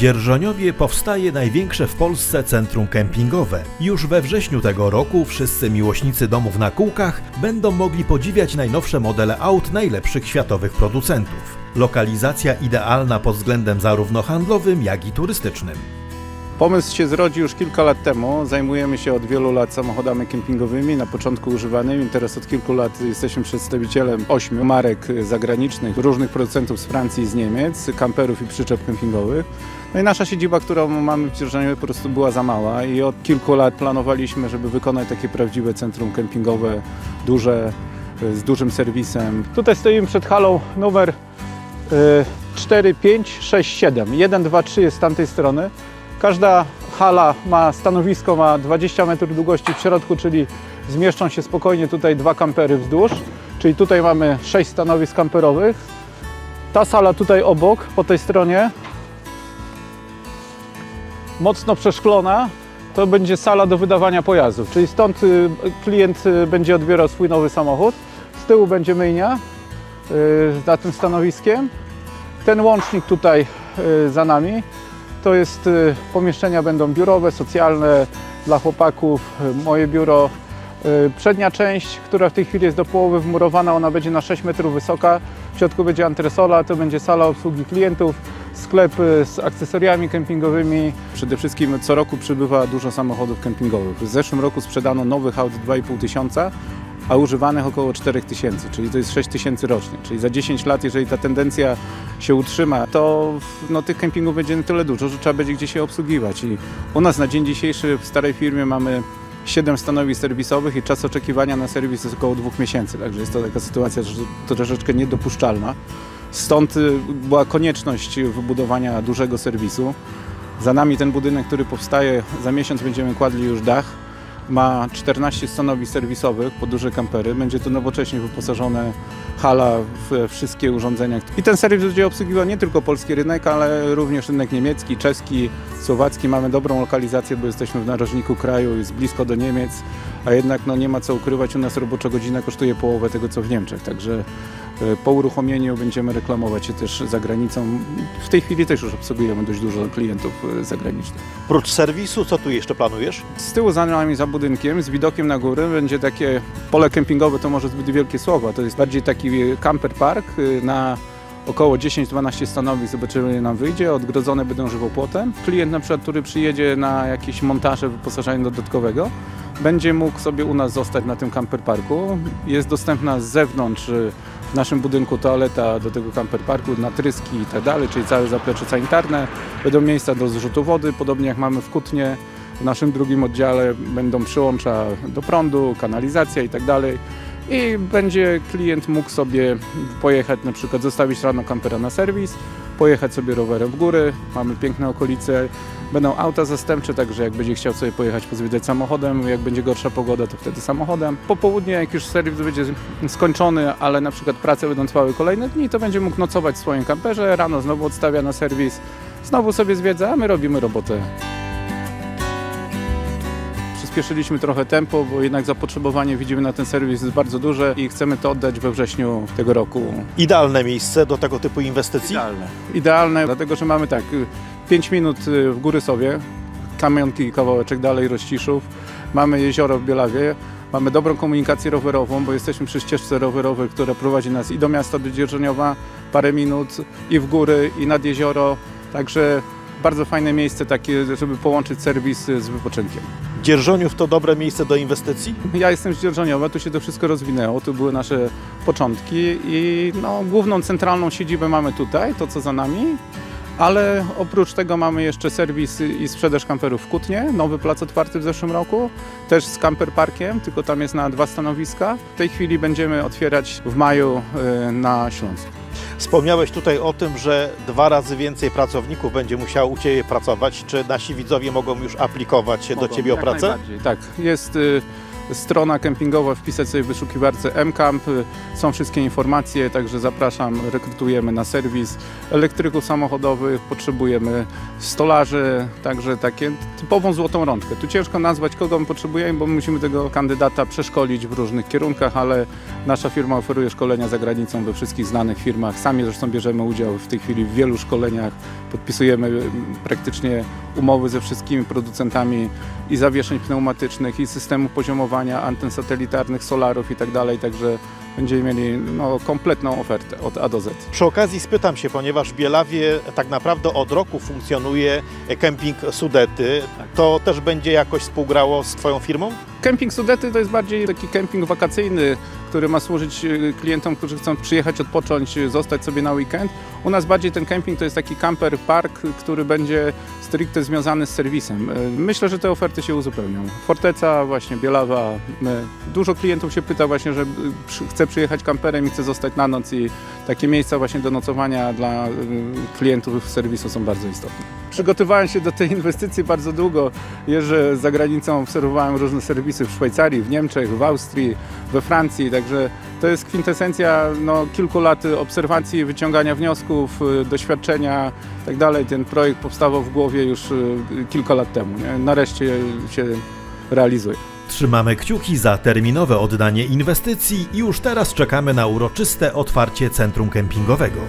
Dzierżoniowie powstaje największe w Polsce centrum kempingowe. Już we wrześniu tego roku wszyscy miłośnicy domów na kółkach będą mogli podziwiać najnowsze modele aut najlepszych światowych producentów. Lokalizacja idealna pod względem zarówno handlowym, jak i turystycznym. Pomysł się zrodził już kilka lat temu. Zajmujemy się od wielu lat samochodami kempingowymi, na początku używanymi. Teraz od kilku lat jesteśmy przedstawicielem ośmiu marek zagranicznych, różnych producentów z Francji i z Niemiec, kamperów i przyczep kempingowych. No i nasza siedziba, którą mamy w Dzierżoniowie po prostu była za mała i od kilku lat planowaliśmy, żeby wykonać takie prawdziwe centrum kempingowe, duże, z dużym serwisem. Tutaj stoimy przed halą numer 4, 5, 6, 7. 1, 2, 3 jest z tamtej strony. Każda hala ma stanowisko, ma 20 metrów długości w środku, czyli zmieszczą się spokojnie tutaj dwa kampery wzdłuż. Czyli tutaj mamy 6 stanowisk kamperowych. Ta sala tutaj obok, po tej stronie, mocno przeszklona, to będzie sala do wydawania pojazdów. Czyli stąd y, klient y, będzie odbierał swój nowy samochód. Z tyłu będzie myjnia y, za tym stanowiskiem. Ten łącznik tutaj za nami to jest pomieszczenia będą biurowe, socjalne dla chłopaków, moje biuro. Przednia część, która w tej chwili jest do połowy wmurowana, ona będzie na 6 metrów wysoka. W środku będzie antresola, to będzie sala obsługi klientów, sklep z akcesoriami kempingowymi. Przede wszystkim co roku przybywa dużo samochodów kempingowych. W zeszłym roku sprzedano nowych aut 2,5 tysiąca, a używanych około 4 tysięcy, czyli to jest 6 tysięcy rocznie. Czyli za 10 lat, jeżeli ta tendencja się utrzyma, to no, tych kempingów będzie na tyle dużo, że trzeba będzie gdzieś się obsługiwać. I u nas na dzień dzisiejszy w starej firmie mamy 7 stanowisk serwisowych i czas oczekiwania na serwis jest około 2 miesięcy, także jest to taka sytuacja to troszeczkę niedopuszczalna. Stąd y, była konieczność wybudowania dużego serwisu. Za nami ten budynek, który powstaje, za miesiąc będziemy kładli już dach. Ma 14 stanowisk serwisowych po duże kampery. Będzie to nowocześnie wyposażone hala w wszystkie urządzenia. I ten serwis będzie obsługiwał nie tylko polski rynek, ale również rynek niemiecki, czeski, słowacki. Mamy dobrą lokalizację, bo jesteśmy w narożniku kraju, jest blisko do Niemiec, a jednak no, nie ma co ukrywać, u nas robocza godzina kosztuje połowę tego, co w Niemczech. Także po uruchomieniu będziemy reklamować się też za granicą. W tej chwili też już obsługujemy dość dużo klientów e, zagranicznych. Prócz serwisu, co tu jeszcze planujesz? Z tyłu za nami, za budynkiem, z widokiem na górę będzie takie pole kempingowe, to może zbyt wielkie słowa, to jest bardziej taki camper park e, na około 10-12 stanowisk, zobaczymy ile nam wyjdzie, odgrodzone będą żywopłotem. Klient na przykład, który przyjedzie na jakieś montaże wyposażenia dodatkowego, będzie mógł sobie u nas zostać na tym camper parku. Jest dostępna z zewnątrz w naszym budynku toaleta do tego camperparku, natryski i tak dalej, czyli całe zaplecze sanitarne. Będą miejsca do zrzutu wody, podobnie jak mamy w Kutnie. W naszym drugim oddziale będą przyłącza do prądu, kanalizacja i tak dalej. I będzie klient mógł sobie pojechać, na przykład zostawić rano kampera na serwis, pojechać sobie rowerem w góry. Mamy piękne okolice, Będą auta zastępcze, także jak będzie chciał sobie pojechać pozwiedzać samochodem, jak będzie gorsza pogoda, to wtedy samochodem. Po południu, jak już serwis będzie skończony, ale na przykład prace będą trwały kolejne dni, to będzie mógł nocować w swoim kamperze, rano znowu odstawia na serwis, znowu sobie zwiedza, a my robimy robotę przyspieszyliśmy trochę tempo, bo jednak zapotrzebowanie widzimy na ten serwis jest bardzo duże i chcemy to oddać we wrześniu tego roku. Idealne miejsce do tego typu inwestycji? Idealne. Idealne, dlatego że mamy tak, 5 minut y, w góry sobie, kamionki kawałeczek dalej Rościszów, mamy jezioro w Bielawie, mamy dobrą komunikację rowerową, bo jesteśmy przy ścieżce rowerowej, która prowadzi nas i do miasta, do Dzierżoniowa, parę minut, i w góry, i nad jezioro, także bardzo fajne miejsce takie, żeby połączyć serwis z wypoczynkiem. Dzierżoniów to dobre miejsce do inwestycji? Ja jestem z Dzierżoniowa, tu się to wszystko rozwinęło, tu były nasze początki i no, główną centralną siedzibę mamy tutaj, to co za nami, ale oprócz tego mamy jeszcze serwis i sprzedaż kamperów w Kutnie, nowy plac otwarty w zeszłym roku, też z camper parkiem, tylko tam jest na dwa stanowiska. W tej chwili będziemy otwierać w maju y, na Śląsku. Wspomniałeś tutaj o tym, że dwa razy więcej pracowników będzie musiało u Ciebie pracować. Czy nasi widzowie mogą już aplikować się mogą, do Ciebie o pracę? Tak, jest y, strona kempingowa, wpisać sobie w wyszukiwarce mCamp. Są wszystkie informacje, także zapraszam, rekrutujemy na serwis elektryków samochodowych, potrzebujemy stolarzy, także takie typową złotą rączkę. Tu ciężko nazwać, kogo my potrzebujemy, bo musimy tego kandydata przeszkolić w różnych kierunkach, ale nasza firma oferuje szkolenia za granicą we wszystkich znanych firmach. Sami zresztą bierzemy udział w tej chwili w wielu szkoleniach, podpisujemy praktycznie umowy ze wszystkimi producentami i zawieszeń pneumatycznych, i systemu poziomowania, anten satelitarnych, solarów i tak dalej, także będziemy mieli no, kompletną ofertę od A do Z. Przy okazji spytam się, ponieważ w Bielawie tak naprawdę od roku funkcjonuje kemping Sudety, to też będzie jakoś współgrało z Twoją firmą? Kemping Sudety to jest bardziej taki kemping wakacyjny, który ma służyć e, klientom, którzy chcą przyjechać, odpocząć, zostać sobie na weekend. U nas bardziej ten kemping to jest taki camper park, który będzie stricte związany z serwisem. E, myślę, że te oferty się uzupełnią. Forteca, właśnie Bielawa. Dużo klientów się pyta właśnie, że chce przyjechać kamperem i chce zostać na noc i takie miejsca właśnie do nocowania dla e, klientów serwisu są bardzo istotne. Przygotowałem się do tej inwestycji bardzo długo. Jeżdżę za granicą, obserwowałem różne serwisy w Szwajcarii, w Niemczech, w Austrii, we Francji, także to jest kwintesencja no, kilku lat obserwacji, wyciągania wniosków, y, doświadczenia itd. Tak Ten projekt powstawał w głowie już y, kilka lat temu. Nie? Nareszcie się realizuje. Trzymamy kciuki za terminowe oddanie inwestycji i już teraz czekamy na uroczyste otwarcie centrum kempingowego.